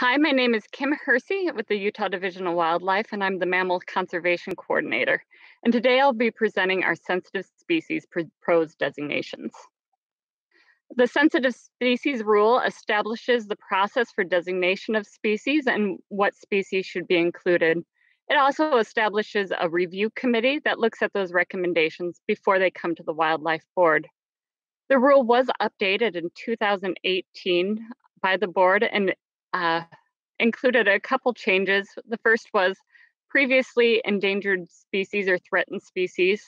Hi, my name is Kim Hersey with the Utah Division of Wildlife, and I'm the Mammal Conservation Coordinator. And today I'll be presenting our sensitive species PROS designations. The sensitive species rule establishes the process for designation of species and what species should be included. It also establishes a review committee that looks at those recommendations before they come to the Wildlife Board. The rule was updated in 2018 by the board and uh, included a couple changes. The first was previously endangered species or threatened species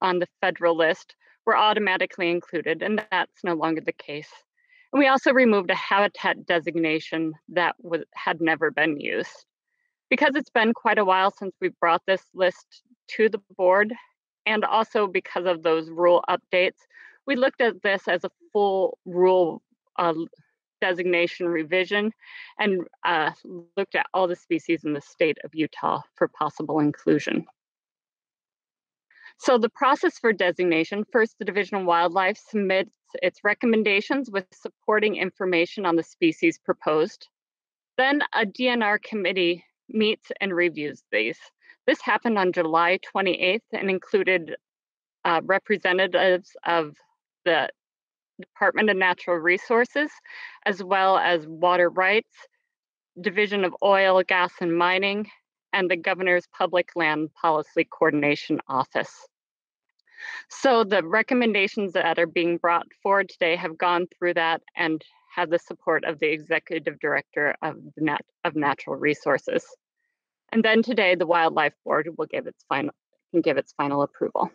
on the federal list were automatically included, and that's no longer the case. And we also removed a habitat designation that had never been used. Because it's been quite a while since we brought this list to the board, and also because of those rule updates, we looked at this as a full rule uh, designation revision and uh, looked at all the species in the state of Utah for possible inclusion. So the process for designation, first the Division of Wildlife submits its recommendations with supporting information on the species proposed. Then a DNR committee meets and reviews these. This happened on July 28th and included uh, representatives of the Department of Natural Resources, as well as Water Rights, Division of Oil, Gas, and Mining, and the Governor's Public Land Policy Coordination Office. So the recommendations that are being brought forward today have gone through that and have the support of the Executive Director of the Nat of Natural Resources. And then today the Wildlife Board will give its final can give its final approval.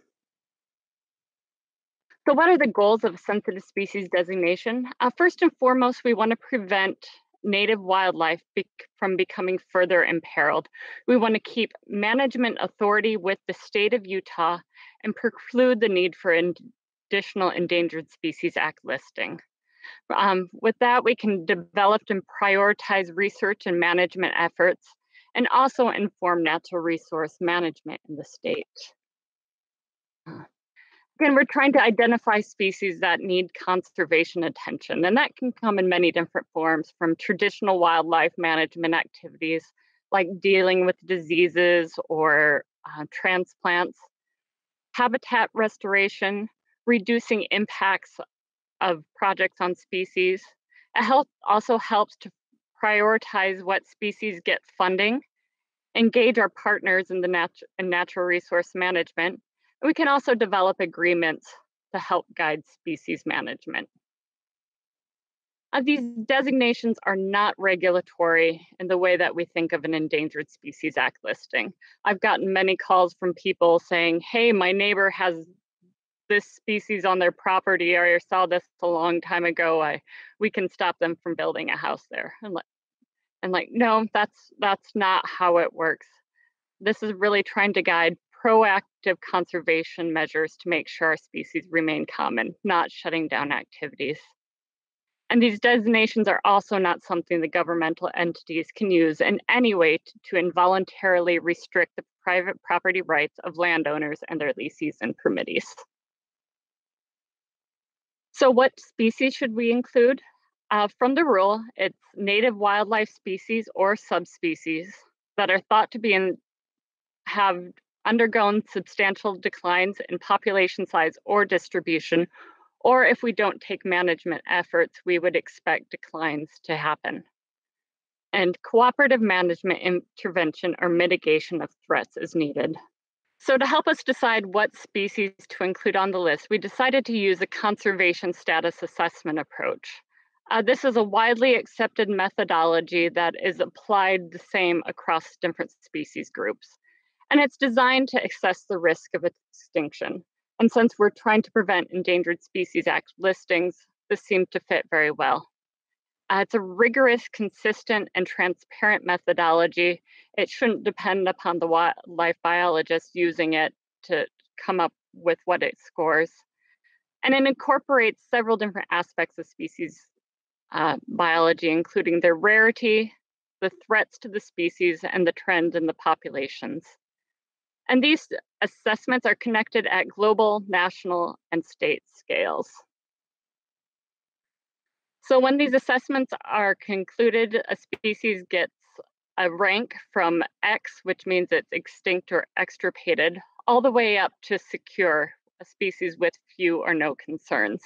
So, what are the goals of sensitive species designation? Uh, first and foremost, we want to prevent native wildlife be from becoming further imperiled. We want to keep management authority with the state of Utah and preclude the need for additional Endangered Species Act listing. Um, with that, we can develop and prioritize research and management efforts and also inform natural resource management in the state. Again, we're trying to identify species that need conservation attention, and that can come in many different forms from traditional wildlife management activities like dealing with diseases or uh, transplants, habitat restoration, reducing impacts of projects on species. It help, also helps to prioritize what species get funding, engage our partners in the in natural resource management, we can also develop agreements to help guide species management. Uh, these designations are not regulatory in the way that we think of an Endangered Species Act listing. I've gotten many calls from people saying, hey, my neighbor has this species on their property, or I saw this a long time ago. I, we can stop them from building a house there. And like, and like, no, that's that's not how it works. This is really trying to guide proactive conservation measures to make sure our species remain common, not shutting down activities. And these designations are also not something the governmental entities can use in any way to, to involuntarily restrict the private property rights of landowners and their lessees and permittees. So what species should we include? Uh, from the rule, it's native wildlife species or subspecies that are thought to be in have undergone substantial declines in population size or distribution, or if we don't take management efforts, we would expect declines to happen. And cooperative management intervention or mitigation of threats is needed. So, to help us decide what species to include on the list, we decided to use a conservation status assessment approach. Uh, this is a widely accepted methodology that is applied the same across different species groups and it's designed to assess the risk of extinction. And since we're trying to prevent Endangered Species Act listings, this seemed to fit very well. Uh, it's a rigorous, consistent, and transparent methodology. It shouldn't depend upon the wildlife biologist using it to come up with what it scores. And it incorporates several different aspects of species uh, biology, including their rarity, the threats to the species, and the trend in the populations. And these assessments are connected at global, national, and state scales. So when these assessments are concluded, a species gets a rank from X, which means it's extinct or extirpated, all the way up to secure, a species with few or no concerns.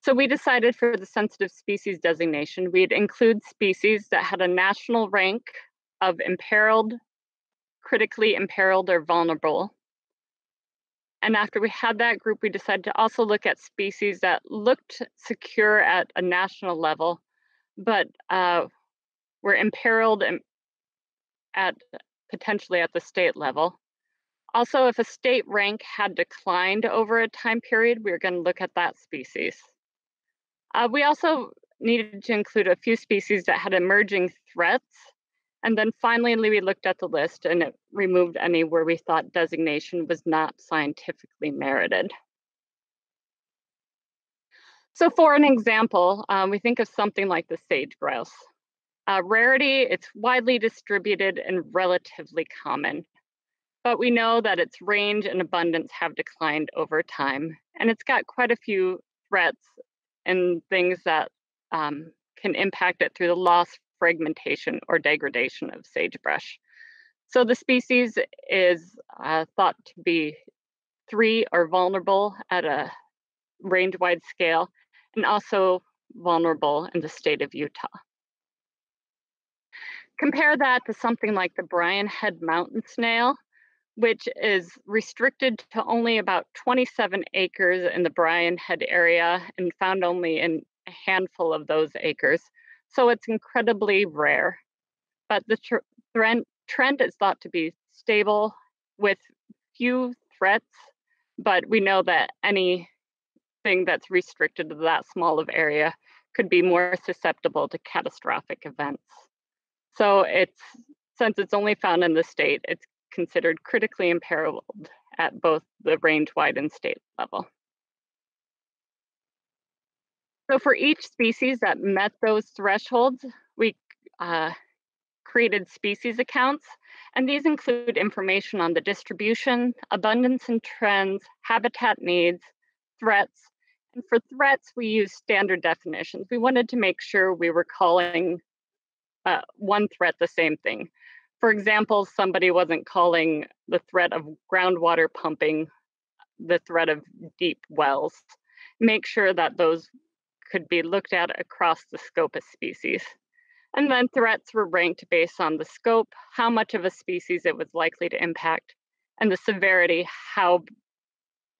So we decided for the sensitive species designation, we'd include species that had a national rank of imperiled, critically imperiled, or vulnerable. And after we had that group, we decided to also look at species that looked secure at a national level, but uh, were imperiled at potentially at the state level. Also, if a state rank had declined over a time period, we were going to look at that species. Uh, we also needed to include a few species that had emerging threats. And then finally, we looked at the list and it removed any where we thought designation was not scientifically merited. So for an example, um, we think of something like the sage grouse. Uh, rarity, it's widely distributed and relatively common, but we know that its range and abundance have declined over time, and it's got quite a few threats and things that um, can impact it through the loss, fragmentation, or degradation of sagebrush. So the species is uh, thought to be three or vulnerable at a range-wide scale, and also vulnerable in the state of Utah. Compare that to something like the Brian Head mountain snail, which is restricted to only about 27 acres in the Brian Head area and found only in a handful of those acres. So it's incredibly rare. But the tr- trend, trend is thought to be stable with few threats, but we know that anything that's restricted to that small of area could be more susceptible to catastrophic events. So it's since it's only found in the state, it's considered critically imperiled at both the range-wide and state level. So for each species that met those thresholds, we uh, created species accounts, and these include information on the distribution, abundance and trends, habitat needs, threats, and for threats, we use standard definitions. We wanted to make sure we were calling uh, one threat the same thing for example, somebody wasn't calling the threat of groundwater pumping the threat of deep wells. Make sure that those could be looked at across the scope of species. And then threats were ranked based on the scope, how much of a species it was likely to impact, and the severity, how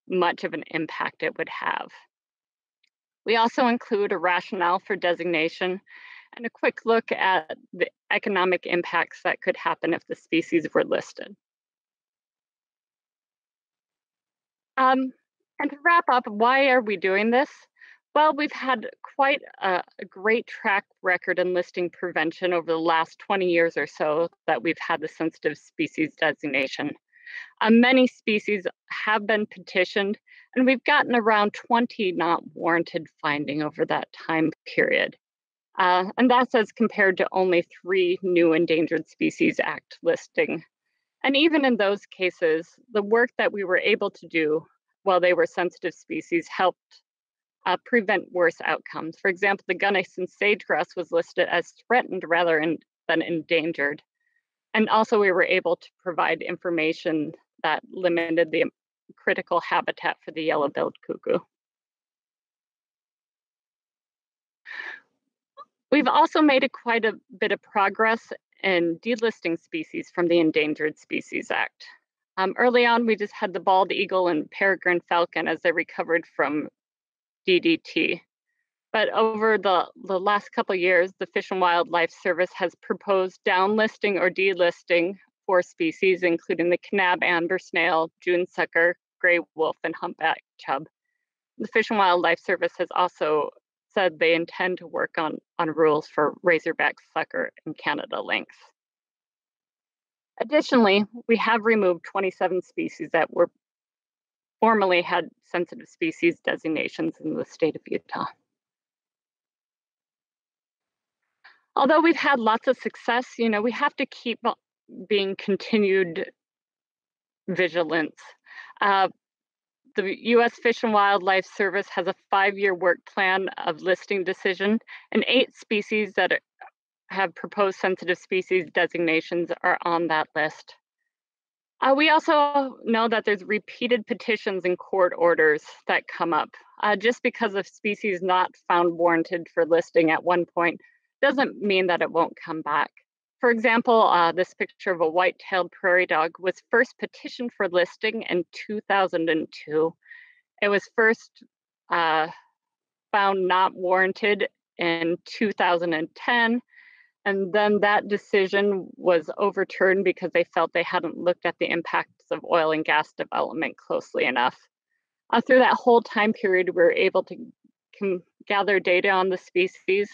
much of an impact it would have. We also include a rationale for designation and a quick look at the economic impacts that could happen if the species were listed. Um, and to wrap up, why are we doing this? Well, we've had quite a, a, great track record in listing prevention over the last 20 years or so that we've had the sensitive species designation. Uh, many species have been petitioned, and we've gotten around 20 not warranted finding over that time period. Uh, and that's as compared to only three new Endangered Species Act listing. And even in those cases, the work that we were able to do while they were sensitive species helped uh, prevent worse outcomes. For example, the Gunnison sage-grouse was listed as threatened rather than endangered. And also, we were able to provide information that limited the critical habitat for the yellow-billed cuckoo. We've also made a quite a bit of progress in delisting species from the Endangered Species Act. Um, early on, we just had the bald eagle and peregrine falcon as they recovered from DDT. But over the, the last couple years, the Fish and Wildlife Service has proposed downlisting or delisting four species, including the Kanab amber snail, June sucker, gray wolf, and humpback chub. The Fish and Wildlife Service has also said they intend to work on, on rules for razorback sucker and Canada lynx. Additionally, we have removed 27 species that were formerly had sensitive species designations in the state of Utah. Although we've had lots of success, you know, we have to keep being continued vigilance. Uh, the U.S. Fish and Wildlife Service has a five-year work plan of listing decision, and eight species that have proposed sensitive species designations are on that list. Uh, we also know that there's repeated petitions and court orders that come up. Uh, just because a species not found warranted for listing at one point doesn't mean that it won't come back. For example, uh, this picture of a white-tailed prairie dog was first petitioned for listing in 2002. It was first uh, found not warranted in 2010, and then that decision was overturned because they felt they hadn't looked at the impacts of oil and gas development closely enough. Uh, through that whole time period, we were able to gather data on the species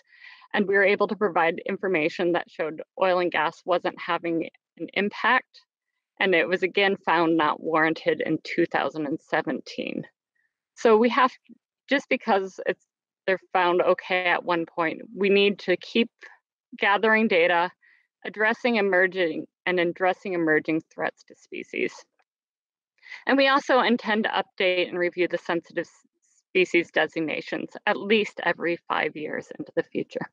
and we were able to provide information that showed oil and gas wasn't having an impact. And it was again found not warranted in 2017. So we have, just because it's they're found okay at one point, we need to keep gathering data, addressing emerging and addressing emerging threats to species. And we also intend to update and review the sensitive species designations at least every five years into the future.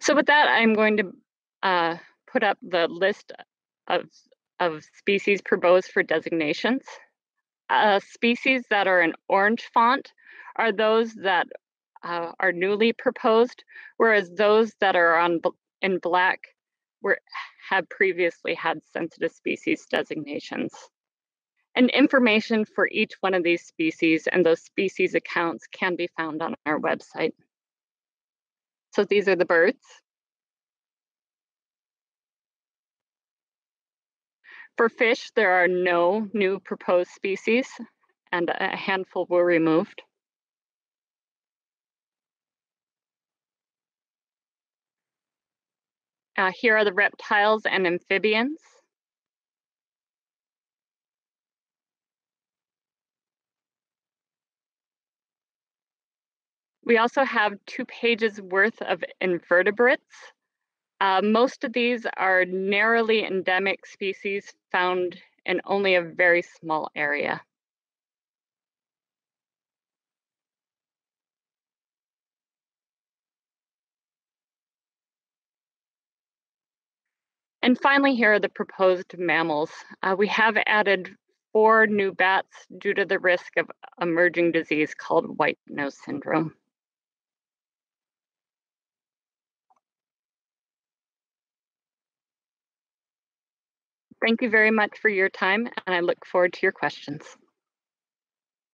So with that, I'm going to uh, put up the list of, of species proposed for designations. Uh, species that are in orange font are those that uh, are newly proposed, whereas those that are on in black were have previously had sensitive species designations. And information for each one of these species and those species accounts can be found on our website. So these are the birds. For fish, there are no new proposed species and a handful were removed. Uh, here are the reptiles and amphibians. We also have two pages worth of invertebrates. Uh, most of these are narrowly endemic species found in only a very small area. And finally, here are the proposed mammals. Uh, we have added four new bats due to the risk of emerging disease called white nose syndrome. Thank you very much for your time, and I look forward to your questions.